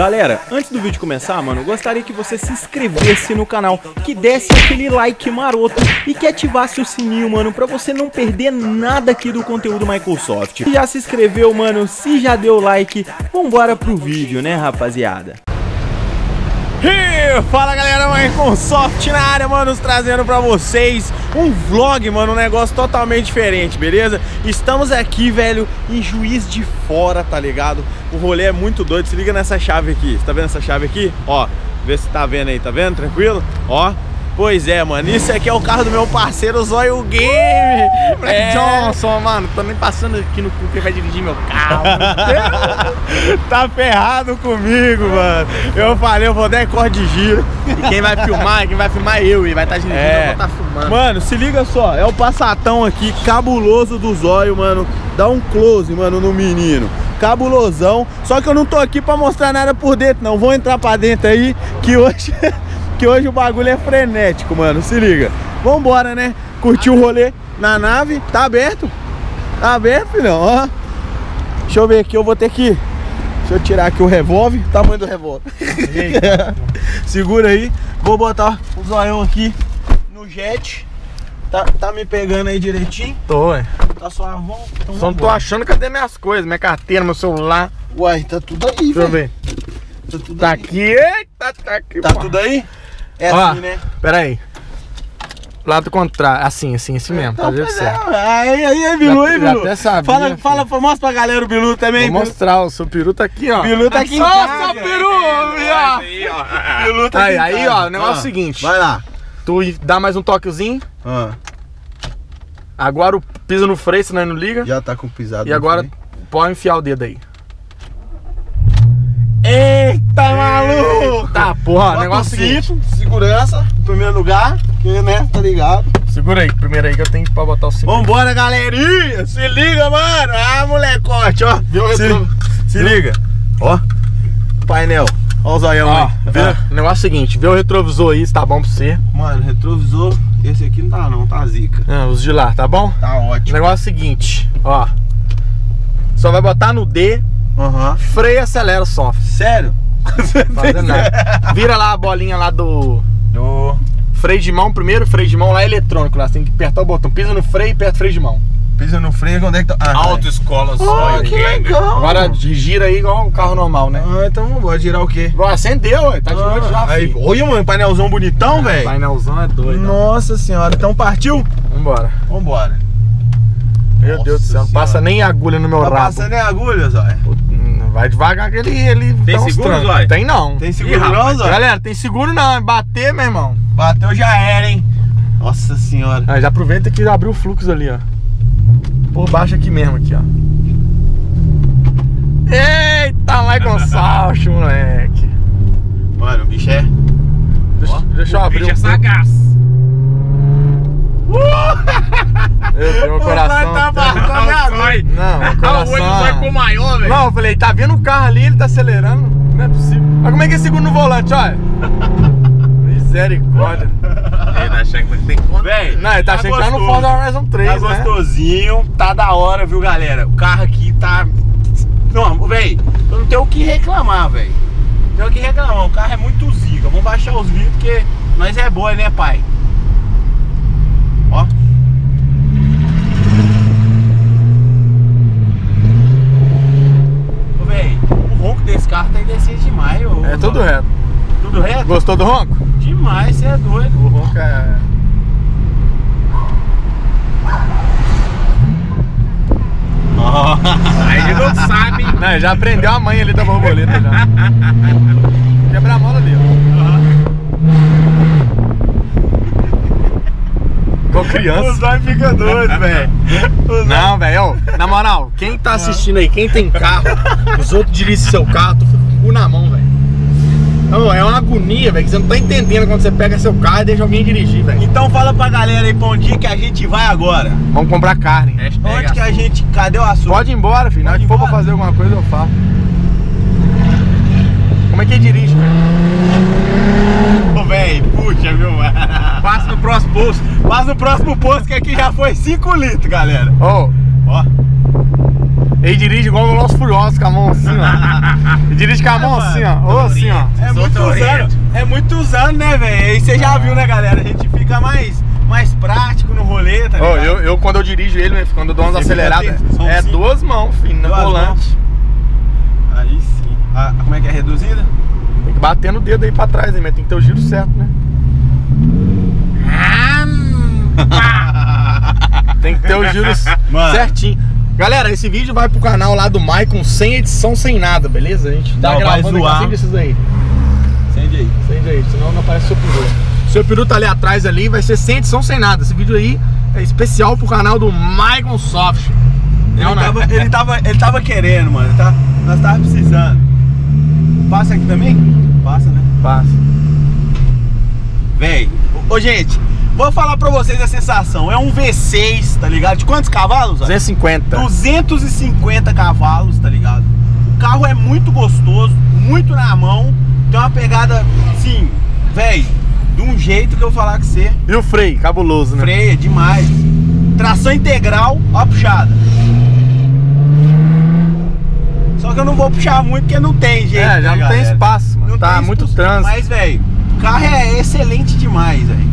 Galera, antes do vídeo começar, mano, gostaria que você se inscrevesse no canal, que desse aquele like maroto e que ativasse o sininho, mano, pra você não perder nada aqui do conteúdo Microsoft. Se já se inscreveu, mano, se já deu like, vambora pro vídeo, né, rapaziada? E fala galera, Microsoft na área, mano, trazendo pra vocês um vlog, mano, um negócio totalmente diferente, beleza? Estamos aqui, velho, em Juiz de Fora, tá ligado? O rolê é muito doido, se liga nessa chave aqui, você tá vendo essa chave aqui? Ó, vê se tá vendo aí, tá vendo? Tranquilo? Ó, Pois é, mano, isso aqui é o carro do meu parceiro Zóio Game. É. Johnson, mano, tô nem passando aqui no que vai dirigir meu carro. Tá ferrado comigo, mano. Eu falei, eu vou dar corte de giro. E quem vai filmar, quem vai filmar é eu E vai estar tá dirigindo, é. eu vou estar tá filmando. Mano, se liga só, é o passatão aqui Cabuloso do Zóio, mano. Dá um close, mano, no menino. Cabulosão Só que eu não tô aqui pra mostrar nada por dentro, não. Vou entrar pra dentro aí Que hoje... que hoje o bagulho é frenético, mano. Se liga. Vambora, né? Curtir o rolê na nave. Tá aberto? Tá aberto, filhão, ó. Deixa eu ver aqui, eu vou ter que... Deixa eu tirar aqui o revólver. Tamanho do revólver. Segura aí. Vou botar o zoião aqui no jet. Tá, tá me pegando aí direitinho? Tô, ué. Tá suavão? Então Só não tô achando cadê minhas coisas, minha carteira, meu celular. Uai, tá tudo aí, Deixa eu ver. Tá, tudo tá aí. aqui, eita, tá aqui. Tá pô. tudo aí? É Ó, assim, né? Pera aí. Lado contrário, assim, assim, assim mesmo, tá vendo certo. Aí, aí, aí, Bilu, aí, Bilu. Até sabia, fala, fala, mostra pra galera o Bilu também. Vou mostrar, o seu peru tá aqui, ó. Bilu tá aqui em casa. seu peru, ó. Bilu tá aí, aqui aí, ó, o negócio é o seguinte. Vai lá. Tu dá mais um toquezinho. Ah. Agora o piso no freio, senão não liga. Já tá com pisado E agora pode enfiar o dedo aí. Eita, maluco! Tá, porra, Bota negócio seguinte. Cinto, segurança, em primeiro lugar, que, né, tá ligado? Segura aí, primeiro aí que eu tenho pra botar o cinto. Vambora, galerinha! Se liga, mano! Ah, molecote, ó! Viu o se, se liga! Ó, painel. Ó o zoião ó, aí. Vê? É, o negócio é o seguinte, vê o retrovisor aí, se tá bom pra você. Mano, retrovisor, esse aqui não tá não, tá zica. É, os de lá, tá bom? Tá ótimo. O negócio é o seguinte, ó. Só vai botar no D Uhum. Freia e acelera só. Sério? Vira lá a bolinha lá do. Do. Freio de mão primeiro, freio de mão lá é eletrônico lá. Você tem que apertar o botão. Pisa no freio e aperta o freio de mão. Pisa no freio, onde é que tá? Ah, Autoescola só. Oh, que legal. Agora gira aí igual um carro normal, né? Ah, então vamos girar o quê? Acendeu, ué. Tá de noite já. Aí, olha, mano, painelzão bonitão, é, velho. Painelzão é doido. Nossa senhora, então partiu? Vambora. Vambora. Meu Nossa Deus do céu, não passa nem agulha no meu não rabo. Não passa nem agulha, Zóia. Vai devagar que ele, ele Tem seguro, Zóia? Tem não. Tem seguro Ih, não, Zóia? Galera, tem seguro não. É bater, meu irmão. Bateu já era, hein? Nossa senhora. Ah, já aproveita que abriu o fluxo ali, ó. Por baixo aqui mesmo, aqui, ó. Eita, vai com salto, moleque. Mano, o bicho é... Deixa, ó, deixa eu abrir. O bicho é sagaz. Eu tenho um coração. Tá tá não, o coração. O olho ficou maior, velho. Não, eu falei, tá vendo o carro ali, ele tá acelerando. Não é possível. Olha como é que é seguro no volante, olha. Misericórdia. Ele tá achando que tem que Véi, Não, ele tá, tá achando que tá no Forza Horizon 3, tá né? gostosinho, tá da hora, viu, galera? O carro aqui tá... Não, véi, eu não tenho o que reclamar, velho. Não tenho o que reclamar, o carro é muito zica. Vamos baixar os vídeos porque nós é boa, né, pai? Ó. Ô, véi, o ronco desse carro tá indecente demais. Ô, é tudo reto. Tudo reto? Gostou do ronco? Demais, você é doido. O ronco é... Oh. Aí não sabe. Não, já aprendeu a mãe ali da borboleta já. Quebrar a mola ali, ó. Igual criança. O Zóio fica doido, velho. Não, velho. Na moral, quem tá assistindo aí, quem tem carro, os outros dirigem seu carro, tu fica com o cu na mão, velho. Não, é uma agonia, velho, que você não tá entendendo quando você pega seu carro e deixa alguém dirigir, velho. Então fala pra galera aí pra onde que a gente vai agora. Vamos comprar carne. Hashtag onde que a gente... Cadê o açúcar? Pode ir embora, filho. Se for pra fazer alguma coisa, eu faço. Como é que dirige, velho? Ô, velho, puxa, viu, mano? Passa no próximo posto. Passa no próximo posto que aqui já foi 5 litros, galera. Ó. Ó. Ele dirige igual o Furiosos, com a mão assim, ó. Ele dirige com a mão assim, ó. Ou assim, ó. É muitos anos, é muitos anos, né, velho? Aí você já viu, né, galera? A gente fica mais, mais prático no rolê, tá ligado? eu, eu, quando eu dirijo ele, né, quando eu dou umas aceleradas, é duas mãos, filho, no Duas volante. mãos. Aí sim. Ah, como é que é reduzida? Tem que bater no dedo aí pra trás, aí, mas tem que ter o giro certo, né? Tem que ter o giro Mano. certinho. Galera, esse vídeo vai pro canal lá do Maicon sem edição, sem nada, beleza? A gente tá Não, vai gravando zoar. aqui, acende aí. Acende aí. Acende aí, senão não aparece seu peru. Seu peru tá ali atrás ali, vai ser sem edição, sem nada. Esse vídeo aí é especial pro canal do Maicon Soft. Ele, Não, não é? tava, ele, tava, ele tava querendo, mano. Tá, nós tava precisando. Passa aqui também? Passa, né? Passa. Véi. Ô, ô, gente, vou falar pra vocês a sensação. É um V6, tá ligado? De quantos cavalos? Zé? 250. 250 cavalos, tá ligado? O carro é muito gostoso, muito na mão. Tem uma pegada, sim, véi, de um jeito que eu vou falar com você. E o freio, cabuloso, né? Freia demais. Tração integral, ó a puxada. Só que eu não vou puxar muito porque não tem jeito. É, já né, não tem galera? espaço, mano. Não tá tem muito espaço, trânsito. Mas, velho, o carro é excelente demais, velho.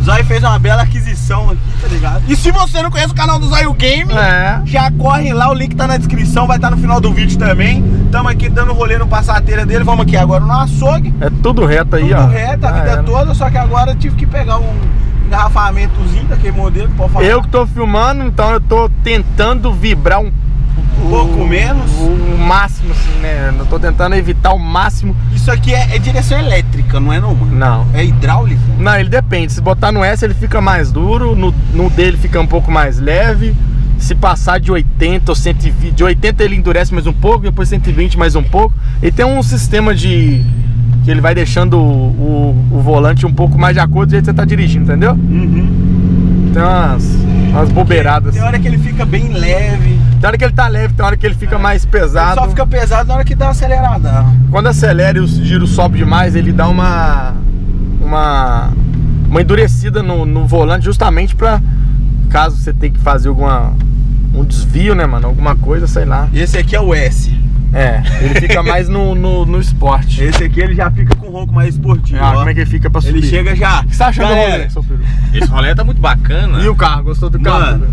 O Zóio fez uma bela aquisição aqui, tá ligado? E se você não conhece o canal do Zóio Game, É. já corre lá, o link tá na descrição, vai estar no final do vídeo também. Tamo aqui dando rolê no passateira dele. Vamos aqui agora no açougue. É tudo reto aí, Tudo ó. reto a Já vida era. toda, só que agora eu tive que pegar um engarrafamentozinho daquele modelo, pode falar. Eu que tô filmando, então eu tô tentando vibrar um, Um pouco menos. O, máximo, assim, né? Eu tô tentando evitar o máximo. Isso aqui é, é direção elétrica, não é não, mano? Não. É hidráulica? Não, ele depende. Se botar no S, ele fica mais duro. No, no dele fica um pouco mais leve. Se passar de 80 ou 120, de 80 ele endurece mais um pouco, depois 120 mais um pouco. E tem um sistema de. que ele vai deixando o, o, o volante um pouco mais de acordo do jeito que você tá dirigindo, entendeu? Uhum. Tem umas, umas bobeiradas. Tem hora que ele fica bem leve. Tem hora que ele tá leve, tem hora que ele fica mais Ele pesado. só fica pesado na hora que dá uma acelerada. Quando acelera e o giro sobe demais, ele dá uma. uma. uma endurecida no, no volante justamente pra. caso você tenha que fazer alguma. um desvio, né, mano? Alguma coisa, sei lá. Esse aqui é o S. É, ele fica mais no, no, no esporte. Esse aqui ele já fica com um ronco mais esportivo. Ah, ó. como é que ele fica pra subir? Ele chega já. O que você tá achando do rolê, seu peru? Esse rolê tá muito bacana. E o carro? Gostou do carro? Mano.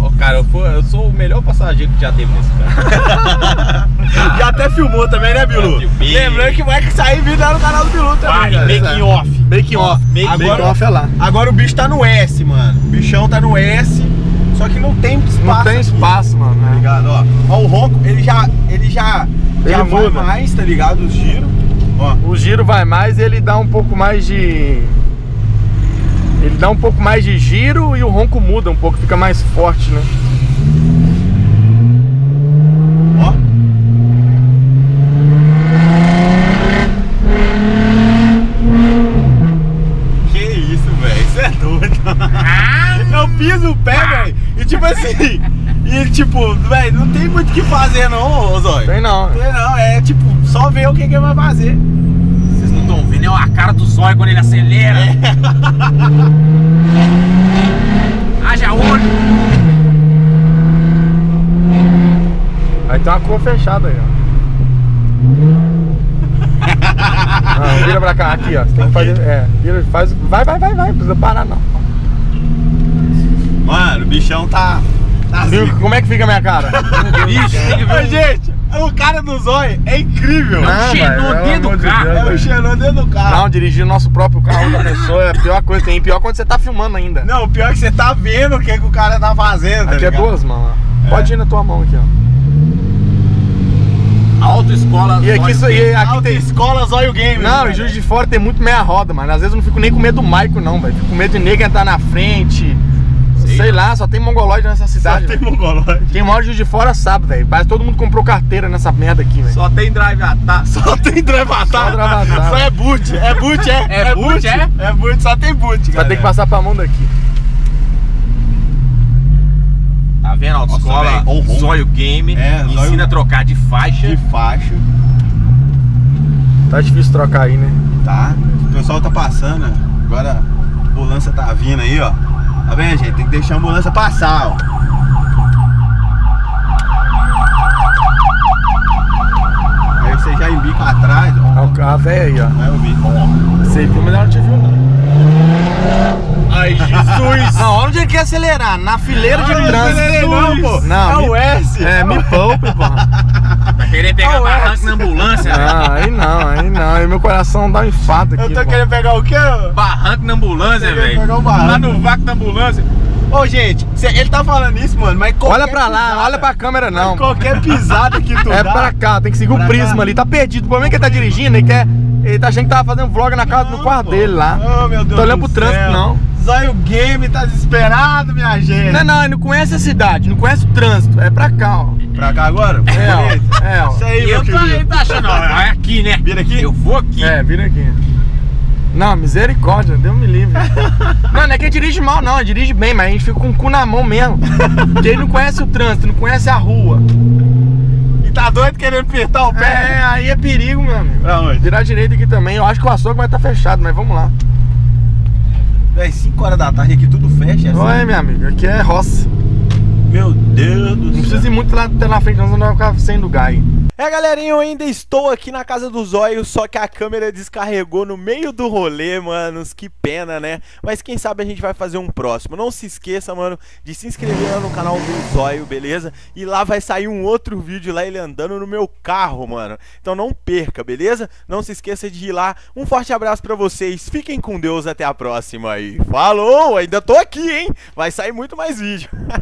Ó, cara, eu, fui- eu sou o melhor passageiro que já teve nesse carro. Já até filmou também, né, Bilu? Lembrando que vai sair vídeo lá no canal do Bilu também. Vai, galera. making off. Making off. Making Making off. off é lá. Agora o bicho tá no S, mano. O bichão tá no S. Só que não tem espaço. Não tem aqui, espaço, mano. Tá né? ligado? Ó, ó o ronco, ele já. Ele já. Ele já vai muda. mais, tá ligado? Os giros. Ó. O giro vai mais e ele dá um pouco mais de. Ele dá um pouco mais de giro e o ronco muda um pouco, fica mais forte, né? Ó. Que isso, velho? Isso é doido. Eu piso o pé, velho. E tipo assim. E tipo, velho, não tem muito o que fazer, não, ô Zóio. Tem não. Tem não, é tipo, só ver o que, que ele vai fazer. Vocês não estão vendo, é a cara do zóio quando ele acelera. Haja olho. Aí tem uma cor fechada aí, ó. Não, vira pra cá, aqui, ó. Você tem que fazer. É, vira, faz. Vai, vai, vai, vai. Não precisa parar, não. Mano, o bichão tá. tá Viu? zica. Como é que fica a minha cara? Bicho, tem que ver. gente, o cara do zóio é incrível. Não, Xenon velho, dentro do de carro. Deus, É. Xenon dentro do carro. Não, dirigir o nosso próprio carro da pessoa é a pior coisa tem. Pior quando você tá filmando ainda. Não, o pior é que você tá vendo o que, que o cara tá fazendo. tá Aqui é ligado? duas mãos, ó. Pode ir na tua mão aqui, ó. Autoescola E aqui, Zóio Game. aqui tem. Escola Zóio Game. Não, em Juiz de Fora tem muito meia roda, mano. Às vezes eu não fico nem com medo do Maico, não, velho. Fico com medo de nego entrar na frente. Sei, Sei. lá, só tem mongoloide nessa Só cidade. tem velho. mongolóide. Quem mora de Fora sabe, velho. Parece todo mundo comprou carteira nessa merda aqui, velho. Só tem drive atar. Só tem dravatar. Só dravatar. Só é boot. É boot, é. É boot, é? É boot, só tem boot, Vai ter que passar pra mão daqui. Tá vendo? A Autoescola, Zóio Game, é, ensina Zóio... a trocar de faixa. De faixa. Tá difícil trocar aí, né? Tá. O pessoal tá passando, agora a ambulância tá vindo aí, ó. Tá vendo, gente? Tem que deixar a ambulância passar, ó. você já embica atrás. Ó. o carro aí, ó. É, o vi. Você viu, mas ela não te viu, não. Ai, Jesus! Não, onde ele quer acelerar? Na fileira de Não, não acelerei trânsito. não, pô. Não, É me- o S. É, me poupe, pô. Vai querer pegar barranco na ambulância, né? Não, aí não, aí não. Aí meu coração dá um infarto aqui. Eu tô pô. querendo pegar o quê? ô? Barranco na ambulância, velho. pegou o barranco. Lá no vácuo da ambulância. Ô, gente, cê- ele tá falando isso, mano, mas qualquer Olha pra lá, pisada- olha pra câmera não. Qualquer pisada que tu É dá... pra cá, tem que seguir o prisma cá. ali. Tá perdido. O problema é que ele tá dirigindo, ele quer. Ele tá achando que tava fazendo vlog na casa, no Não, quarto pô. dele lá. Ô, meu Deus Tô olhando do pro trânsito, céu. não. Zóio Game tá desesperado, minha gente. Não, não, ele não conhece a cidade, não conhece o trânsito. É pra cá, ó. Pra cá agora? É, ó. É, ó. Isso aí, E meu eu tô, querido. tá achando, ó, é aqui, né? Vira aqui? Eu vou aqui. É, vira aqui. Não, misericórdia, Deus me livre. não, não é que ele dirige mal, não, ele dirige bem, mas a gente fica com o cu na mão mesmo. Porque ele não conhece o trânsito, não conhece a rua. E tá doido querendo apertar o pé? É, aí é perigo, meu amigo. Pra onde? Virar direito aqui também. Eu acho que o açougue vai estar fechado, mas vamos lá. Véi, 5 horas da tarde aqui tudo fecha. assim. Oi, meu amigo, aqui é roça. Meu Deus do Não céu. precisa ir muito lá até na frente, não, senão vai ficar sem lugar aí. É, galerinha, eu ainda estou aqui na casa do Zóio, só que a câmera descarregou no meio do rolê, manos. Que pena, né? Mas quem sabe a gente vai fazer um próximo. Não se esqueça, mano, de se inscrever lá no canal do Zóio, beleza? E lá vai sair um outro vídeo lá ele andando no meu carro, mano. Então não perca, beleza? Não se esqueça de ir lá. Um forte abraço pra vocês. Fiquem com Deus até a próxima aí. Falou! Ainda tô aqui, hein? Vai sair muito mais vídeo.